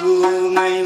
Chúa ngày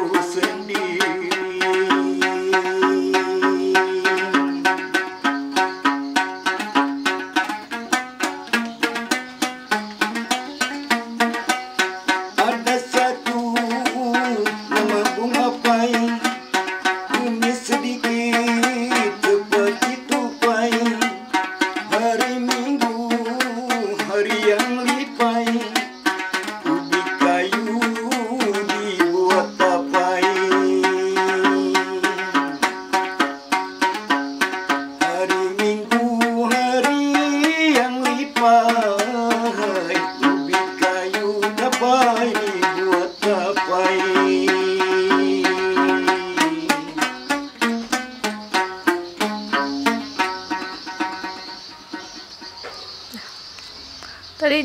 A não pai, sedikit seperti tupai hari minggu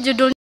judul